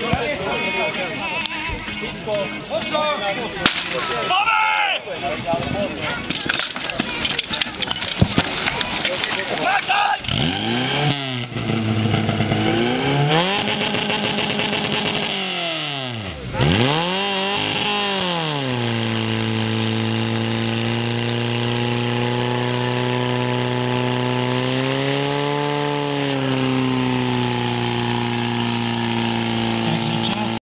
Bobby!